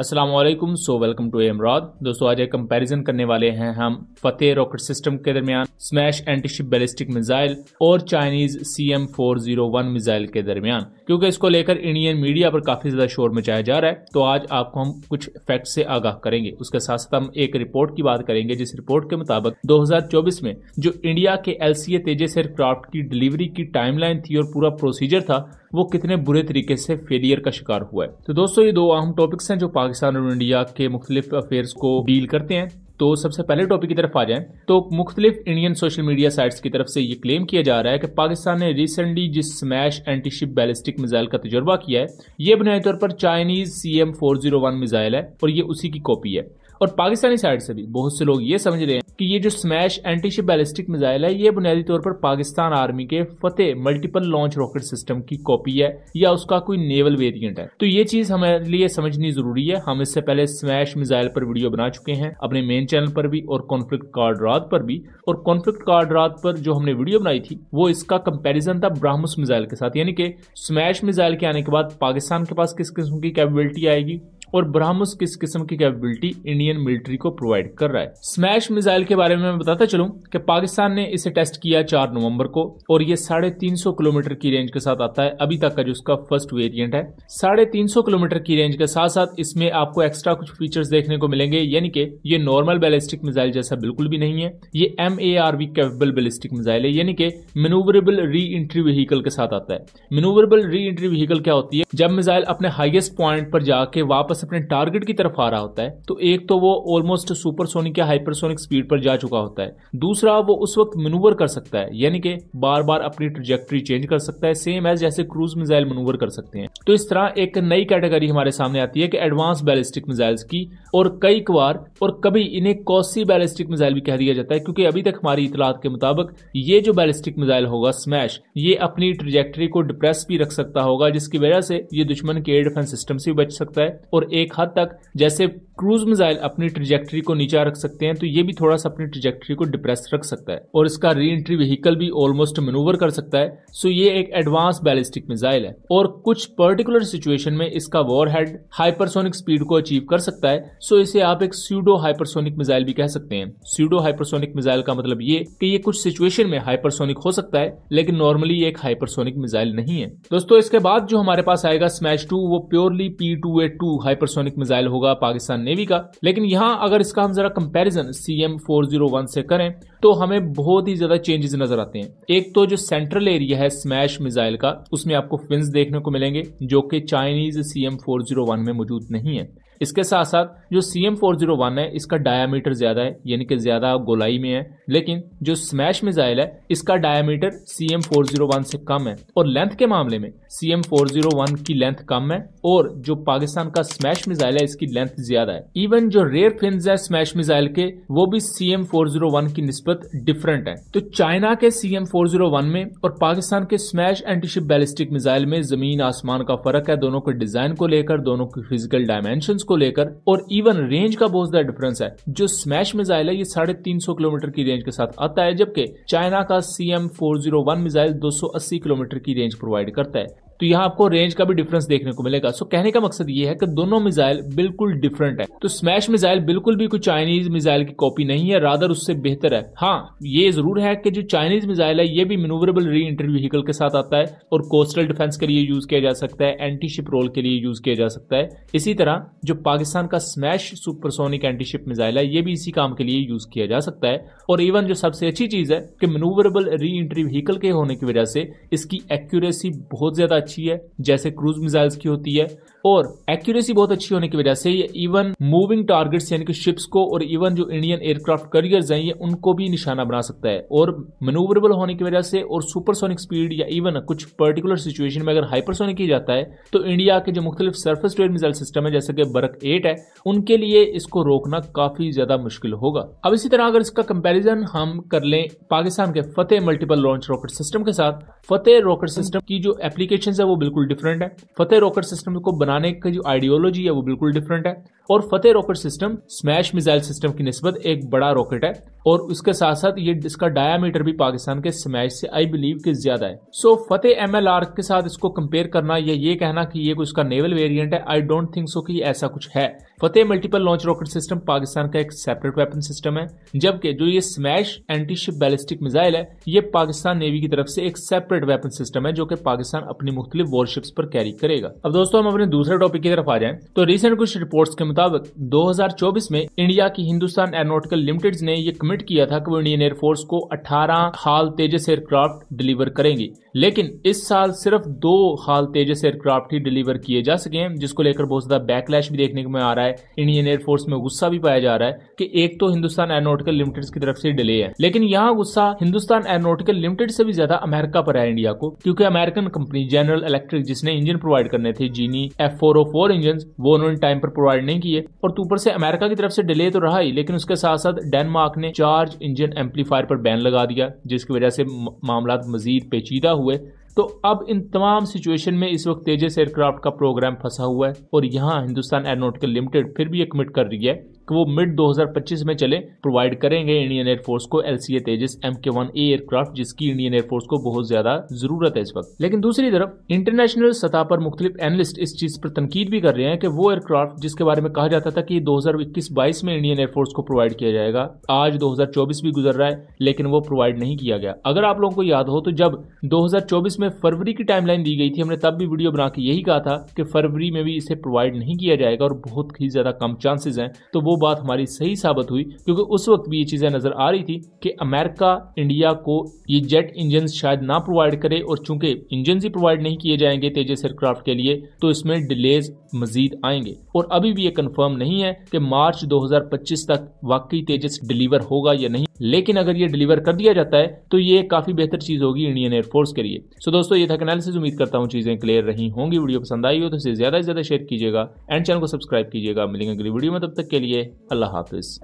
वालेकुम सो welcome to एमराद दोस्तों, आज एक कंपैरिजन करने वाले हैं हम फतेह रॉकेट सिस्टम के दरमियान स्मैश एंटीशिप बैलिस्टिक मिसाइल और Chinese C M four zero one missile के दरमियान। क्योंकि इसको लेकर इंडियन मीडिया पर काफ़ी ज़्यादा शोर मचाया जा रहा है तो आज आपको हम कुछ फैक्ट से आगाह करेंगे। उसके साथ साथ हम एक रिपोर्ट की बात करेंगे, जिस रिपोर्ट के मुताबिक 2024 में जो इंडिया के एलसीए तेजस एयरक्राफ्ट की डिलीवरी की टाइमलाइन थी और पूरा प्रोसीजर था वो कितने बुरे तरीके से फेलियर का शिकार हुआ है। तो दोस्तों, ये दो अहम टॉपिक्स हैं जो पाकिस्तान और इंडिया के मुख्तलिफ़ अफेयर्स को डील करते हैं। तो सबसे पहले टॉपिक की तरफ़ आ जाएँ। तो मुख्तलिफ़ इंडियन सोशल मीडिया साइट्स की तरफ़ से ये क्लेम किया जा रहा है कि पाकिस्तान ने रिसेंटली जिस स्मैश एंटीशिप बैलिस्टिक मिसाइल का तजुर्बा किया है, ये बुनियादी तौर पर Chinese C M four zero one missile है और ये उसी की कॉपी है। और पाकिस्तानी साइड से भी। बहुत से लोग ये समझ रहे हैं कि ये जो स्मैश एंटीशिप बैलिस्टिक मिसाइल है, ये बुनियादी तौर पर पाकिस्तान आर्मी के Fatah multiple launch rocket system की कॉपी है या उसका कोई नेवल वेरिएंट है। तो ये चीज़ हमारे लिए समझनी ज़रूरी है। हम इससे पहले स्मैश मिसाइल पर वीडियो बना चुके हैं, अपने मेन चैनल पर भी और कॉन्फ्लिक्ट कार्ड रात पर भी। और कॉन्फ्लिक्ट कार्ड रात पर जो हमने वीडियो बनाई थी, वो इसका कंपेरिजन था ब्राह्मस मिसाइल के साथ। यानी कि स्मैश मिसाइल के आने के बाद पाकिस्तान के पास किस किस्म की कैपेबिलिटी आएगी? और ब्राह्मस किस किस्म की कैपेबिलिटी इंडियन मिलिट्री को प्रोवाइड कर रहा है। स्मैश मिसाइल के बारे में मैं बताता चलूँ कि पाकिस्तान ने इसे टेस्ट किया चार नवंबर को और ये साढ़े तीन सौ किलोमीटर की रेंज के साथ आता है। अभी तक का जो उसका फ़र्स्ट वेरियंट है, साढ़े तीन सौ किलोमीटर की रेंज के साथ साथ इसमें आपको एक्स्ट्रा कुछ फीचर्स देखने को मिलेंगे। यानी कि ये नॉर्मल बैलिस्टिक मिसाइल जैसा बिल्कुल भी नहीं है। ये M A R V capable ballistic missile है। यानी कि मनूवरेबल री इंट्री व्हीकल के साथ आता है। मनूवरेबल री एंट्री व्हीकल क्या होती है? जब मिसाइल अपने हाइएस्ट पॉइंट पर जाके वापस वापस अपने टारगेट की तरफ़ आ रहा होता है तो एक तो वो ऑलमोस्ट सुपरसोनिक या हाइपरसोनिक स्पीड पर जा चुका होता है। दूसरा, वो उस वक्त मनूवर कर सकता है, यानी कि बार बार अपनी ट्रिजेक्ट्री चेंज कर सकता है सेम एज जैसे क्रूज मिसाइल मनूवर कर सकते हैं। तो इस तरह एक नई कैटेगरी हमारे सामने आती है कि एडवांस बैलिस्टिक मिसाइल्स की, और कई बार और कभी इन्हें कॉसी बैलिस्टिक मिसाइल भी कह दिया जाता है, क्योंकि अभी तक हमारी इतलात के मुताबिक ये जो बैलिस्टिक मिसाइल होगा स्मैश ये अपनी ट्रिजेक्ट्री को डिप्रेस भी रख सकता होगा, जिसकी वजह से ये दुश्मन के एयर डिफेंस सिस्टम से बच सकता है, और एक हद तक जैसे क्रूज मिसाइल अपनी ट्रिजेक्ट्री को नीचा रख सकते हैं तो ये भी थोड़ा सा अपनी ट्रिजेक्ट्री को डिप्रेस रख सकता है और इसका री एंट्री व्हीकल भी ऑलमोस्ट मनूवर कर सकता है। सो ये एक एडवांस बैलिस्टिक मिसाइल है और कुछ पर्टिकुलर सिचुएशन में इसका वॉर हेड हाइपरसोनिक स्पीड को अचीव कर सकता है। सो इसे आप एक स्यूडो हाइपरसोनिक मिसाइल भी कह सकते हैं। स्यूडो हाइपरसोनिक मिसाइल का मतलब ये कि ये कुछ सिचुएशन में हाइपरसोनिक हो सकता है, लेकिन नॉर्मली ये एक हाइपरसोनिक मिसाइल नहीं है। दोस्तों, इसके बाद जो हमारे पास आएगा स्मैश टू वो purely P two A two hypersonic missile होगा, पाकिस्तान नेवी का। लेकिन यहाँ अगर इसका हम जरा comparison C M four zero one से करें तो हमें बहुत ही ज़्यादा चेंजेस नज़र आते हैं। एक तो जो सेंट्रल एरिया है स्मैश मिसाइल का, उसमें आपको फिन्स देखने को मिलेंगे, जो कि Chinese C M four zero one में मौजूद नहीं है। इसके साथ साथ जो C M four zero one है, इसका डायामीटर ज़्यादा है, यानी कि ज़्यादा गोलाई में है। लेकिन जो स्मैश मिसाइल है, इसका diameter C M four zero one से कम है। और लेंथ के मामले में C M four zero one की लेंथ कम है, और जो पाकिस्तान का स्मैश मिसाइल है, इसकी लेंथ ज़्यादा है। इवन जो रेयर फिन्स है स्मैश मिसाइल के, वो भी C M four zero one की निस्बत डिफरेंट है। तो चाइना के C M four zero one में और पाकिस्तान के स्मैश एंटीशिप बैलिस्टिक मिसाइल में ज़मीन आसमान का फ़र्क है, दोनों के डिज़ाइन को लेकर, दोनों की फ़िज़िकल डायमेंशन को लेकर, और इवन रेंज का बहुत ज़्यादा डिफरेंस है। जो स्मैश मिसाइल है, ये साढ़े तीन सौ किलोमीटर की रेंज के साथ आता है, जबकि चाइना का C M four zero one missile दो सौ अस्सी किलोमीटर की रेंज प्रोवाइड करता है। तो यहाँ आपको रेंज का भी डिफरेंस देखने को मिलेगा। सो कहने का मकसद ये है कि दोनों मिसाइल बिल्कुल डिफरेंट है। तो स्मैश मिसाइल बिल्कुल भी कोई चाइनीज़ मिसाइल की कॉपी नहीं है रादर उससे बेहतर है। हाँ ये ज़रूर है कि जो चाइनीज़ मिसाइल है, ये भी मनूवरेबल री एंट्री व्हीकल के साथ आता है और कोस्टल डिफेंस के लिए यूज़ किया जा सकता है एंटी शिप रोल के लिए यूज़ किया जा सकता है। इसी तरह, जो पाकिस्तान का smash supersonic anti ship missile है, ये भी इसी काम के लिए यूज़ किया जा सकता है। और इवन जो सबसे अच्छी चीज़ है कि मनूवरेबल री एंट्री व्हीकल के होने की वजह से इसकी एक्यूरेसी बहुत ज़्यादा अच्छी है जैसे क्रूज मिसाइल्स की होती है और एक्यूरेसी बहुत अच्छी होने की वजह से ये इवन मूविंग टारगेट्स यानी कि शिप्स को और इवन जो इंडियन एयरक्राफ्ट करियर्स हैं, ये उनको भी निशाना बना सकता है। और मनूवरेबल होने की वजह से और सुपरसोनिक स्पीड या इवन कुछ पर्टिकुलर सिचुएशन में अगर हाइपरसोनिक की जाता है तो इंडिया के जो मुख्तलिफ़ सर्फेस टू मिसाइल सिस्टम है, जैसे कि बरक एट है, उनके लिए इसको रोकना काफ़ी ज़्यादा मुश्किल होगा। अब इसी तरह अगर इसका कंपेरिजन हम कर लें पाकिस्तान के Fateh multiple launch rocket system के साथ, फतेह रॉकेट सिस्टम की जो एप्लीकेशन है, वो बिल्कुल डिफरेंट है। फतेह रॉकेट सिस्टम को बनाने की जो आइडियोलॉजी है वो बिल्कुल डिफरेंट है। और Fateh rocket system smash missile system की नस्बत एक बड़ा रॉकेट है। और उसके साथ साथ ये इसका डायामीटर भी पाकिस्तान के स्मैश से आई बिलीव कि ज़्यादा है। सो so, फतेह एम के साथ इसको कंपेयर करना या ये कहना कि ये उसका नेवल वेरिएंट है आई डोंट थिंक सो कि ऐसा कुछ है। Fateh multiple launch rocket system Pakistan का एक सेपरेट वेपन सिस्टम है। जबकि जो ये smash anti ship ballistic missile है ये पाकिस्तान नेवी की तरफ़ से एक सेपरेट वेपन सिस्टम है जो कि पाकिस्तान अपनी मुख्तलिफ़ वॉरशिप्स पर कैरी करेगा। अब दोस्तों हम अपने दूसरे टॉपिक की तरफ़ आ जाएँ तो रिसेंट कुछ रिपोर्ट्स के मुताबिक 2024 में इंडिया की हिंदुस्तान एरोनॉटिकल लिमिटेड ने ये कमिट किया था कि वो इंडियन एयरफोर्स को 18 हाल तेजस एयरक्राफ्ट डिलीवर करेंगे। लेकिन इस साल सिर्फ़ दो हाल तेजस एयरक्राफ्ट ही डिलीवर किए जा सके जिसको लेकर बहुत ज़्यादा बैकलैश भी देखने को आ रहा है। इंडियन एयरफोर्स में गुस्सा भी पाया जा रहा है कि एक तो हिंदुस्तान एयरोनॉटिकल लिमिटेड की तरफ़ से डिले है। लेकिन यहाँ गुस्सा हिंदुस्तान एयरोनॉटिकल लिमिटेड से भी ज़्यादा अमेरिका पर है इंडिया को, क्योंकि अमेरिकन कंपनी जनरल इलेक्ट्रिक जिसने इंजन प्रोवाइड करने थे GE F four O four engine वो उन्होंने टाइम पर प्रोवाइड नहीं किए। और ऊपर से अमेरिका की तरफ़ से डिले तो रहा ही, लेकिन उसके साथ साथ डेनमार्क ने चार्ज इंजन एम्पलीफायर पर बैन लगा दिया, जिसकी वजह से मामला मजीद पेचीदा हुए। तो अब इन तमाम सिचुएशन में इस वक्त तेजस एयरक्राफ्ट का प्रोग्राम फंसा हुआ है और यहाँ हिंदुस्तान एयरोनॉटिकल लिमिटेड फिर भी ये कमिट कर रही है कि वो मिड 2025 में चले प्रोवाइड करेंगे इंडियन एयरफोर्स को L C A Tejas M K one A aircraft जिसकी इंडियन एयरफोर्स को बहुत ज़्यादा ज़रूरत है इस वक्त। लेकिन दूसरी तरफ़ इंटरनेशनल सतह पर मुख्तलिफ़ एनलिस्ट इस चीज़ पर तनकीद भी कर रहे हैं कि वो एयरक्राफ्ट जिसके बारे में कहा जाता था कि दो हज़ार इक्कीस बाईस में इंडियन एयरफोर्स को प्रोवाइड किया जाएगा, आज दो हज़ार चौबीस भी गुजर रहा है, लेकिन वो प्रोवाइड नहीं किया गया। अगर आप लोगों को याद हो तो जब दो हज़ार चौबीस में फरवरी की टाइमलाइन दी गई थी, हमने तब भी वीडियो बना के यही कहा था कि फरवरी में भी इसे प्रोवाइड नहीं किया जाएगा और बहुत ही ज़्यादा कम चांसेस हैं। तो वो बात हमारी सही साबित हुई, क्योंकि उस वक्त भी ये चीज़ें नज़र आ रही थी कि अमेरिका, इंडिया को ये जेट इंजन शायद ना प्रोवाइड करे और चूँकि इंजन ही प्रोवाइड नहीं किए जाएँगे तेजस एयरक्राफ्ट के लिए तो इसमें डिलेज मजीद आएँगे। और अभी भी ये कंफर्म नहीं है कि मार्च 2025 तक वाकई तेजस डिलीवर होगा या नहीं। लेकिन अगर ये डिलीवर कर दिया जाता है तो ये काफ़ी बेहतर चीज़ होगी इंडियन एयरफोर्स के लिए। सो दोस्तों, ये था एनालिसिस उम्मीद करता हूँ चीज़ें क्लियर रही होंगी। वीडियो पसंद आई हो तो इसे ज़्यादा से ज़्यादा शेयर कीजिएगा एंड चैनल को सब्सक्राइब कीजिएगा। मिलेंगे अगली वीडियो में, तब तक के लिए अल्लाह हाफिज।